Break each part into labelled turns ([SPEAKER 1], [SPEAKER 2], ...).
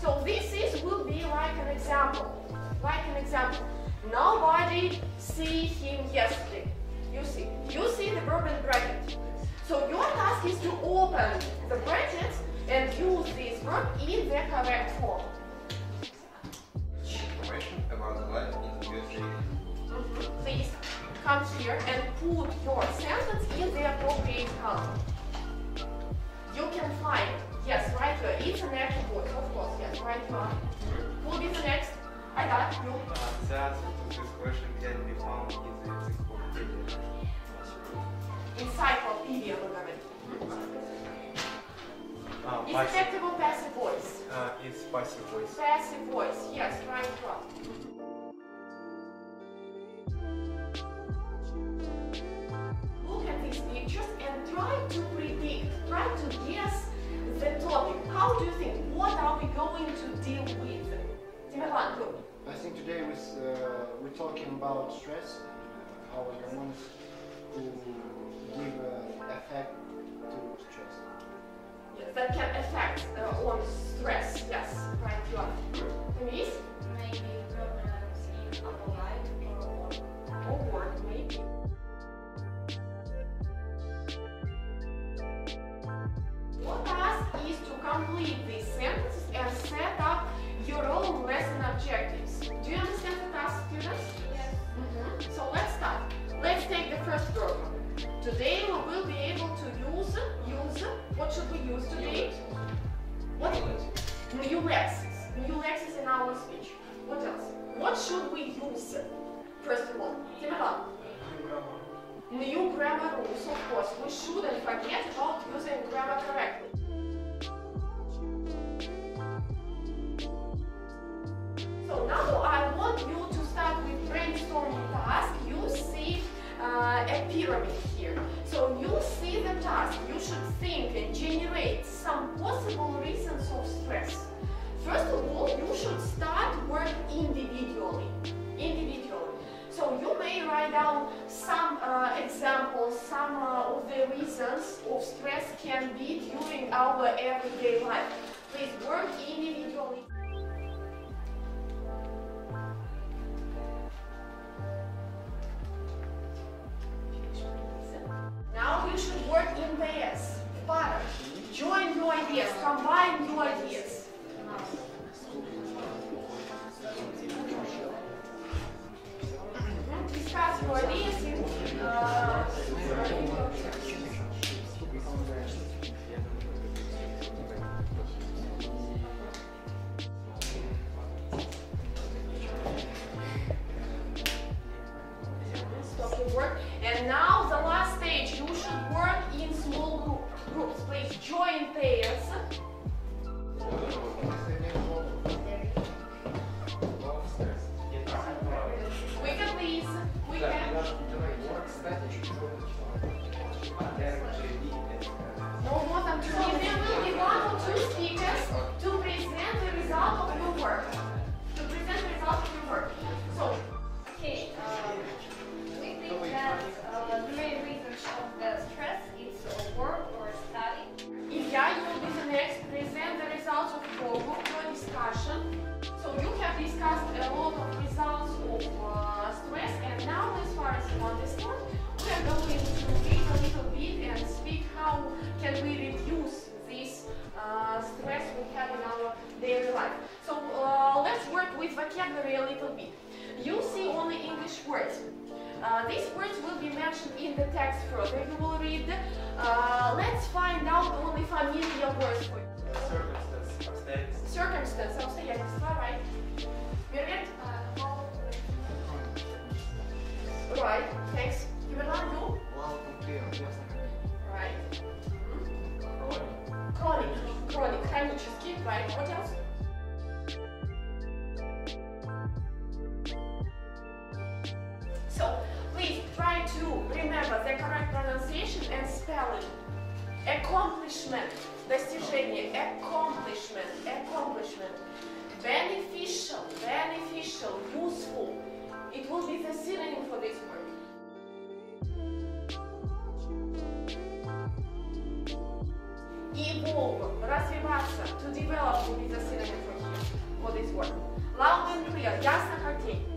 [SPEAKER 1] So this is will be like an example. Like an example. Nobody see him yesterday. You see. You see the verb in bracket. So your task is to open the bracket and use this verb in the correct form.
[SPEAKER 2] Information about the life in the.
[SPEAKER 1] Please come here and put your sentence in the appropriate column. You can find, yes, right here. It's an active voice, of course, yes, right here. Who will be the next? I got you.
[SPEAKER 3] Uh, the answer to this question can be found in the encyclopedia.
[SPEAKER 1] Encyclopedia, we're
[SPEAKER 3] Uh,
[SPEAKER 1] It's
[SPEAKER 3] passive,
[SPEAKER 1] or passive voice?
[SPEAKER 3] uh, it's passive voice.
[SPEAKER 1] Passive voice, yes, right here. Look at these pictures and try to predict, try to guess
[SPEAKER 4] I think today was, uh, we're talking about stress, how hormones to give uh, effect to stress.
[SPEAKER 1] Yes, that can affect uh, on stress. Yes, right, you are. Denise?
[SPEAKER 5] Maybe problems in our life or
[SPEAKER 1] Or work, maybe. Your task is to complete these sentences and set up your own lesson objectives. Do you understand the task, students?
[SPEAKER 5] Yes.
[SPEAKER 1] Mhm. So let's start. Let's take the first verb. Today we will be able to use, use, what should we use today? What? New lexis. New lexis in our speech. What else? What should we use? First of all, Timirlan. New grammar rules, of course. We shouldn't forget about using grammar correctly. Now I want you to start with brainstorming task. You see uh, a pyramid here. So you see the task. You should think and generate some possible reasons of stress. First of all, you should start work individually. Individually. So you may write down some uh, examples, some uh, of the reasons of stress can be during our everyday life. Please work individually.
[SPEAKER 3] Circumstance, обстоятельства,
[SPEAKER 1] right? Mirget? Right, thanks. Timirlan, you? Right. Chronic, chronic, хронический, right? What else? So, please try to remember the correct pronunciation and spelling. Accomplishment, достижение, accomplishment, accomplishment. Beneficial, beneficial, useful. It will be the synonym for this word. Evolve, развиваться. To develop will be the synonym for here, for this word. Loud and clear. Ясно как день.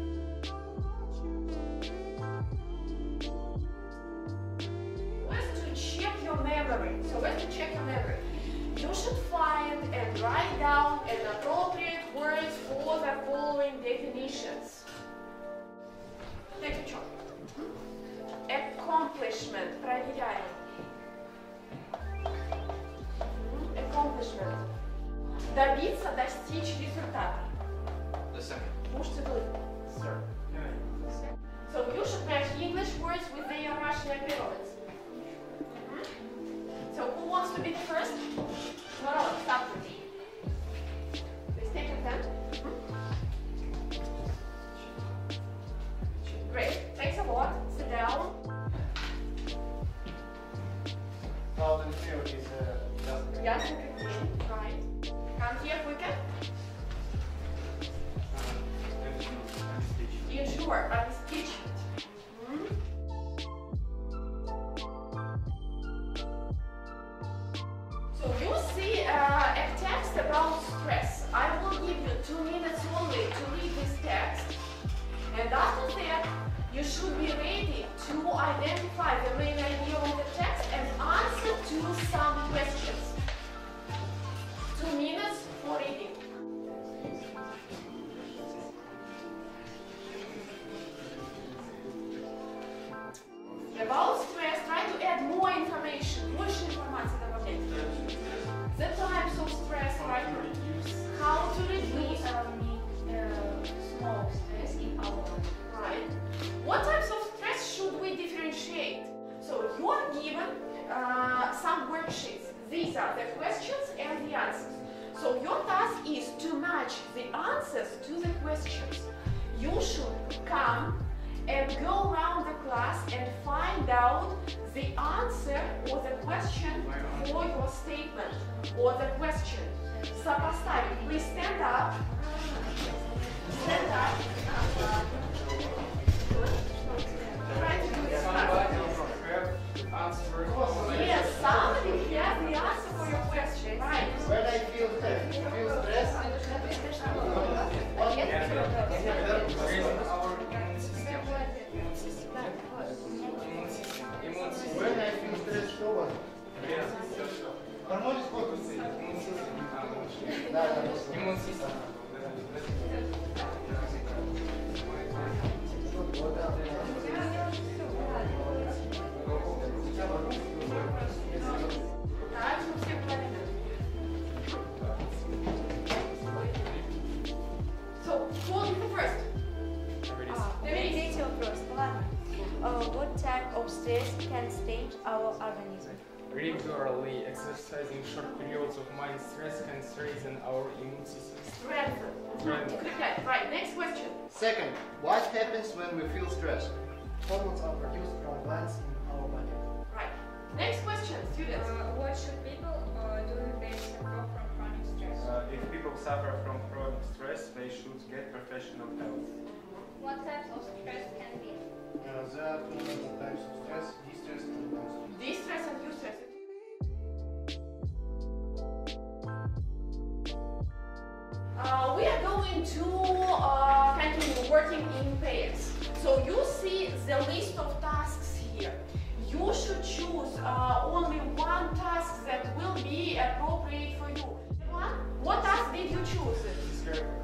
[SPEAKER 1] Добиться, достичь результата.
[SPEAKER 2] The second.
[SPEAKER 1] Можете вы? Sir. So you should match English words with their Russian equivalents. Mhm. So who wants to be the first? Narod, start with me. Please take a pen. Mhm. Great. Thanks a lot. Sit down.
[SPEAKER 4] Loud and clear is uh, just
[SPEAKER 1] Ясно как день. Right. Come here quicker. You sure? I'm stitching. match the answers to the questions. You should come and go around the class and find out the answer or the question for your statement or the question. Сопоставить. Please stand up. Stand up. Try to do this fast. Yes, somebody
[SPEAKER 6] 있어요. 그래서 그랬습니다.
[SPEAKER 3] regularly exercising short periods of mind stress can strengthen our immune system.
[SPEAKER 1] Strengthen. Okay, right, next question.
[SPEAKER 4] Second, what happens when we feel stressed?
[SPEAKER 7] Hormones are produced from glands in our body.
[SPEAKER 1] Right. Next question, students.
[SPEAKER 5] Uh, what should people uh, do if they suffer from chronic stress?
[SPEAKER 3] Uh, if people suffer from chronic stress, they should get professional help.
[SPEAKER 5] What types of stress can be?
[SPEAKER 7] Uh, there are two types of stress, distress and
[SPEAKER 1] eustress. Uh, we are going to uh, continue working in pairs. So you see the list of tasks here. You should choose uh, only one task that will be appropriate for you. One? What task did you choose?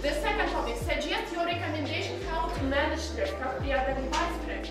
[SPEAKER 3] The
[SPEAKER 7] second
[SPEAKER 1] topic, suggest your recommendation how to manage stress, how to prevent stress.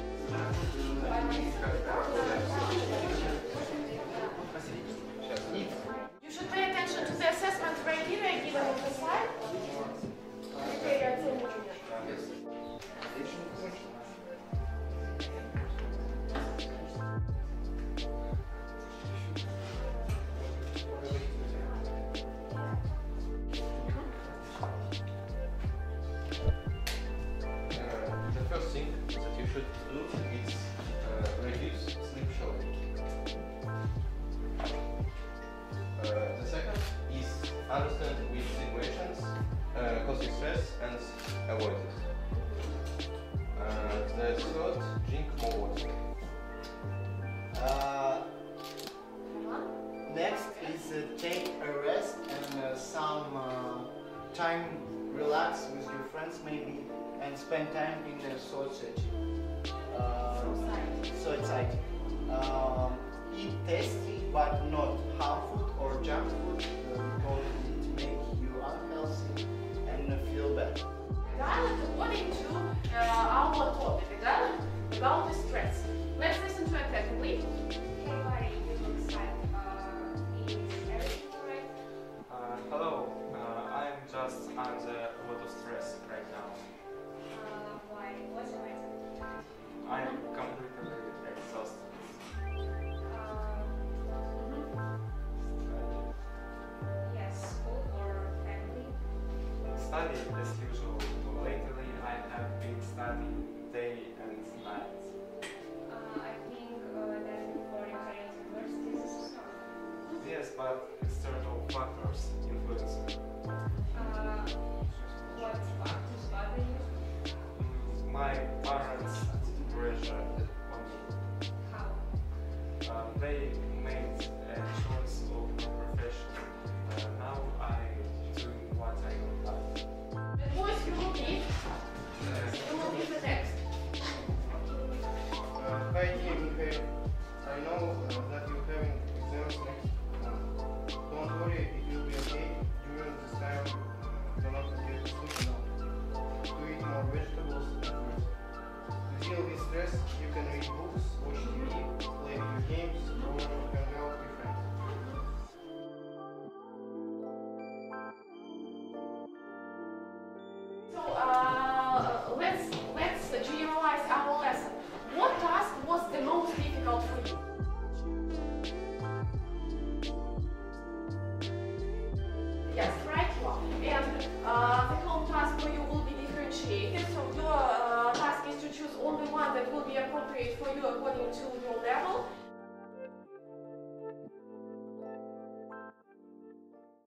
[SPEAKER 1] avoid this. And the third,
[SPEAKER 2] drink more water.
[SPEAKER 4] Uh, next is uh, take a rest and uh, some uh, time relax with your friends maybe and spend time in the searching. Uh, so exciting. Um, eat tasty but not harmful or junk food uh, because it makes you unhealthy and feel bad.
[SPEAKER 1] Dialogue according to uh, our topic, the dialogue about the stress. Let's listen to it?
[SPEAKER 5] Uh,
[SPEAKER 3] hello, uh, I'm just under a lot of stress right now.
[SPEAKER 5] Uh, why? What's the matter?
[SPEAKER 3] I'm completely exhausted.
[SPEAKER 5] Yes, school or family?
[SPEAKER 3] Study as usual.